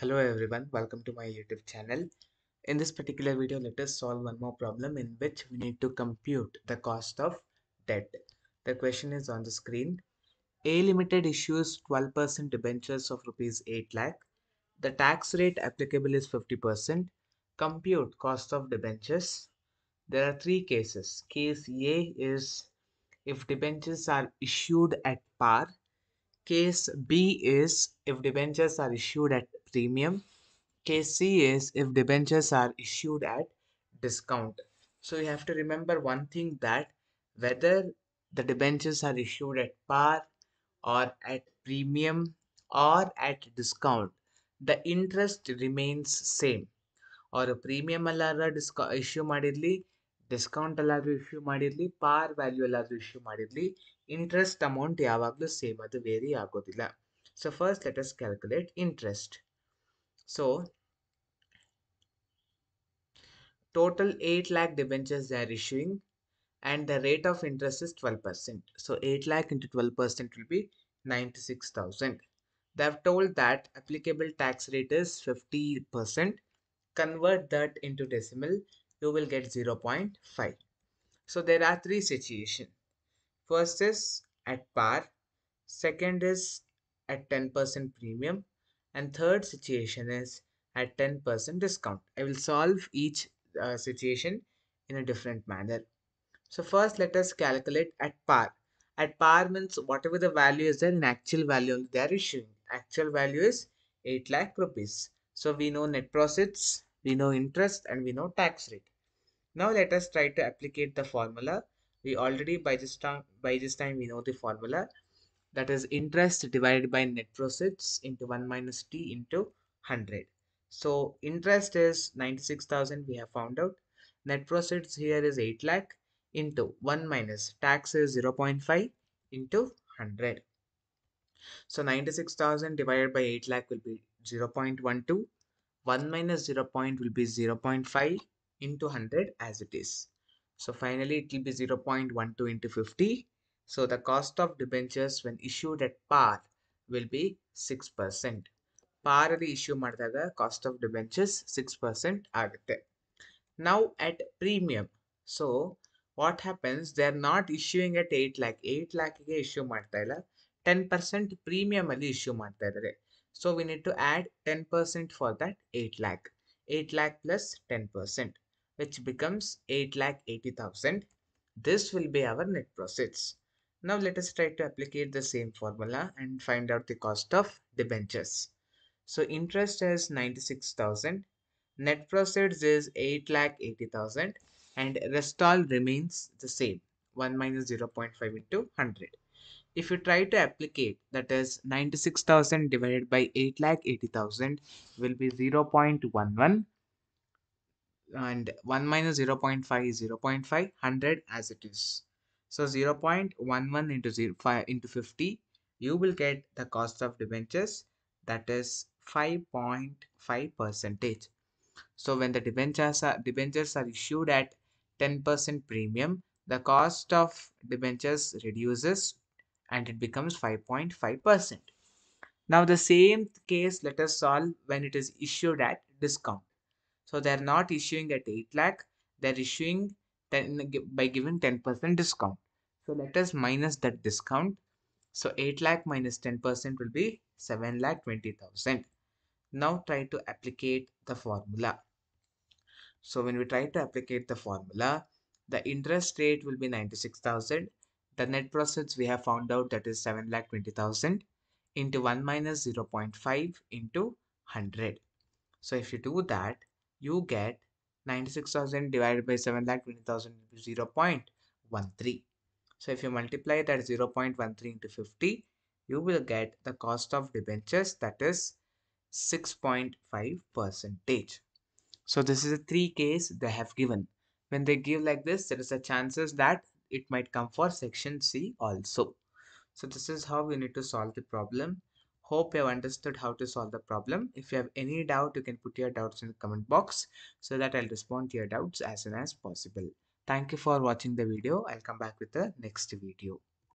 Hello everyone, welcome to my YouTube channel. In this particular video, let us solve one more problem in which we need to compute the cost of debt. The question is on the screen. A Limited issues 12% debentures of rupees 8 lakh. The tax rate applicable is 50%. Compute cost of debentures. There are three cases. Case A is if debentures are issued at par Case B is if debentures are issued at premium. Case C is if debentures are issued at discount. So you have to remember one thing that whether the debentures are issued at par or at premium or at discount, the interest remains same. or premium ಅಲ್ಲಾರ ಡಿಸ್ಕೌ issue ಮಾಡಿರಲಿ discount ಅಲ್ಲಾದ್ರೂ issue ಮಾಡಿರಲಿ ಪಾರ್ value ಅಲ್ಲಾದ್ರೂ issue ಮಾಡಿರಲಿ interest amount ಯಾವಾಗಲೂ same ಅದು very ಆಗೋದಿಲ್ಲ so first let us calculate interest So total 8 lakh debentures they are issuing and the rate of interest is 12%. So 8 lakh into 12% will be 96,000. They have told that applicable tax rate is 50%. Convert that into decimal, you will get 0.5. So there are three situations. First is at par, second is at 10% premium and third situation is at 10% discount. I will solve each uh, situation in a different manner. So first let us calculate at par. At par means whatever the value is there in actual value they are issuing. Actual value is 8 lakh rupees. So we know net profits, we know interest and we know tax rate. Now let us try to applicate the formula. We already by this time by this time we know the formula that is interest divided by net proceeds into 1 minus t into 100. So interest is 96,000 we have found out. Net proceeds here is 8 lakh into 1 minus tax is 0.5 into 100. So 96,000 divided by 8 lakh will be 0.12. 1 minus 0. Point will be 0.5 into 100 as it is. So finally it will be 0.12 into 50. So the cost of debentures when issued at par will be 6%. par ಅಲ್ಲಿ issue ಮಾಡಿದಾಗ cost of debentures six percent ಆಗುತ್ತೆ ನಾವು at premium so what happens they are not issuing at eight lac eight ಲ್ಯಾಕ್ಗೆ issue ಮಾಡ್ತಾ ಇಲ್ಲ ten percent premium ಅಲ್ಲಿ issue ಮಾಡ್ತಾ ಇದ್ದಾರೆ so we need to add ten percent for that eight lac eight lac plus ten percent which becomes eight lac eighty thousand this will be our net profits. Now let us try to applicate the same formula and find out the cost of debentures. So interest is 96,000, net proceeds is 8 lakh 80,000 and rest all remains the same 1 minus 0.5 into 100. If you try to applicate that is 96,000 divided by 8 lakh 80,000 will be 0.11 and 1 minus 0.5 is 0.5 100 as it is so 0.11 into 0 5 into 50 you will get the cost of debentures that is 5.5 percentage. So when the debentures are debentures are issued at 10% premium the cost of debentures reduces and it becomes 5.5 percent. Now the same case let us solve when it is issued at discount. So they're not issuing at 8 lakh, they're issuing 10, by giving 10% discount. So let us minus that discount. So 8 lakh minus 10% will be 7 lakh 20,000. Now try to applicate the formula. So when we try to applicate the formula, the interest rate will be 96,000. The net profits we have found out that is 7 lakh 20,000 into 1 minus 0.5 into 100. So if you do that, you get 96,000 divided by 7 lakh 20,000 0 0.13. So if you multiply that 0.13 into 50, you will get the cost of debentures that is 6.5 percentage. So this is a three case they have given. When they give like this, there is a chances that it might come for section C also. So this is how we need to solve the problem. Hope you have understood how to solve the problem. If you have any doubt, you can put your doubts in the comment box so that I'll respond to your doubts as soon as possible. Thank you for watching the video. I'll come back with the next video.